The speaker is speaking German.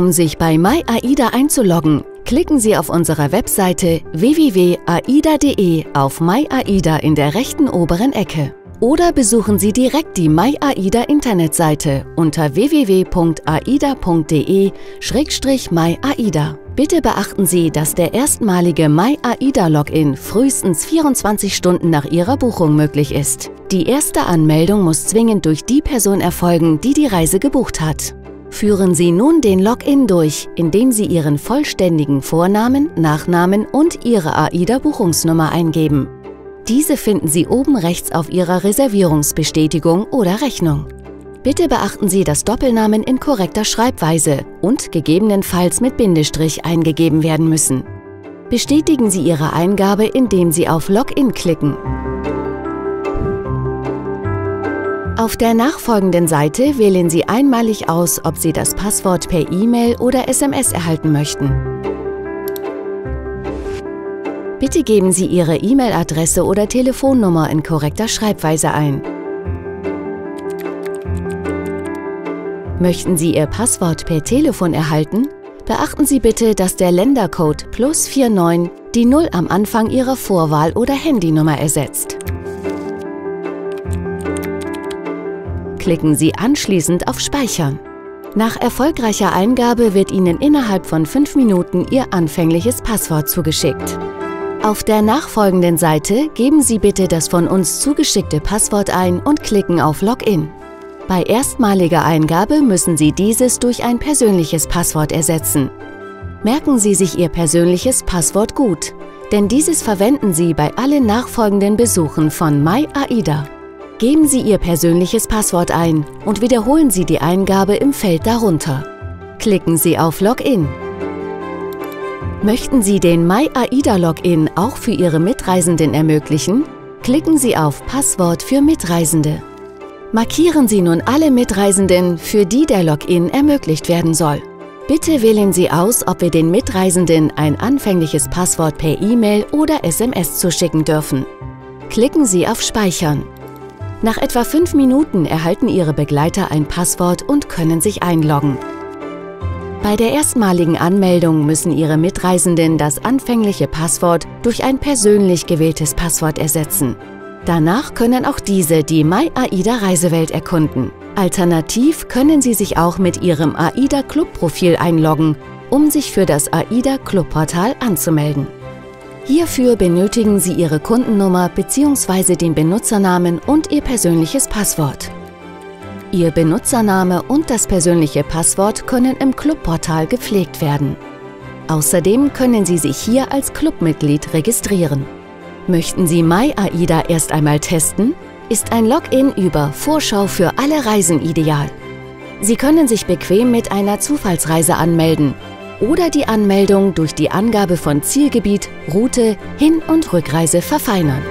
Um sich bei MyAida einzuloggen, klicken Sie auf unserer Webseite www.aida.de auf MyAida in der rechten oberen Ecke. Oder besuchen Sie direkt die MyAida Internetseite unter www.aida.de-myaida. Bitte beachten Sie, dass der erstmalige MyAida-Login frühestens 24 Stunden nach Ihrer Buchung möglich ist. Die erste Anmeldung muss zwingend durch die Person erfolgen, die die Reise gebucht hat. Führen Sie nun den Login durch, indem Sie Ihren vollständigen Vornamen, Nachnamen und Ihre AIDA-Buchungsnummer eingeben. Diese finden Sie oben rechts auf Ihrer Reservierungsbestätigung oder Rechnung. Bitte beachten Sie, dass Doppelnamen in korrekter Schreibweise und gegebenenfalls mit Bindestrich eingegeben werden müssen. Bestätigen Sie Ihre Eingabe, indem Sie auf Login klicken. Auf der nachfolgenden Seite wählen Sie einmalig aus, ob Sie das Passwort per E-Mail oder SMS erhalten möchten. Bitte geben Sie Ihre E-Mail-Adresse oder Telefonnummer in korrekter Schreibweise ein. Möchten Sie Ihr Passwort per Telefon erhalten? Beachten Sie bitte, dass der Ländercode plus 49 die 0 am Anfang Ihrer Vorwahl oder Handynummer ersetzt. Klicken Sie anschließend auf Speichern. Nach erfolgreicher Eingabe wird Ihnen innerhalb von 5 Minuten Ihr anfängliches Passwort zugeschickt. Auf der nachfolgenden Seite geben Sie bitte das von uns zugeschickte Passwort ein und klicken auf Login. Bei erstmaliger Eingabe müssen Sie dieses durch ein persönliches Passwort ersetzen. Merken Sie sich Ihr persönliches Passwort gut, denn dieses verwenden Sie bei allen nachfolgenden Besuchen von MyAida. Geben Sie Ihr persönliches Passwort ein und wiederholen Sie die Eingabe im Feld darunter. Klicken Sie auf Login. Möchten Sie den MyAida Login auch für Ihre Mitreisenden ermöglichen? Klicken Sie auf Passwort für Mitreisende. Markieren Sie nun alle Mitreisenden, für die der Login ermöglicht werden soll. Bitte wählen Sie aus, ob wir den Mitreisenden ein anfängliches Passwort per E-Mail oder SMS zuschicken dürfen. Klicken Sie auf Speichern. Nach etwa fünf Minuten erhalten Ihre Begleiter ein Passwort und können sich einloggen. Bei der erstmaligen Anmeldung müssen Ihre Mitreisenden das anfängliche Passwort durch ein persönlich gewähltes Passwort ersetzen. Danach können auch diese die MyAida Reisewelt erkunden. Alternativ können Sie sich auch mit Ihrem AIDA Club Profil einloggen, um sich für das AIDA Club Portal anzumelden. Hierfür benötigen Sie Ihre Kundennummer bzw. den Benutzernamen und Ihr persönliches Passwort. Ihr Benutzername und das persönliche Passwort können im Clubportal gepflegt werden. Außerdem können Sie sich hier als Clubmitglied registrieren. Möchten Sie MyAida erst einmal testen? Ist ein Login über Vorschau für alle Reisen ideal. Sie können sich bequem mit einer Zufallsreise anmelden oder die Anmeldung durch die Angabe von Zielgebiet, Route, Hin- und Rückreise verfeinern.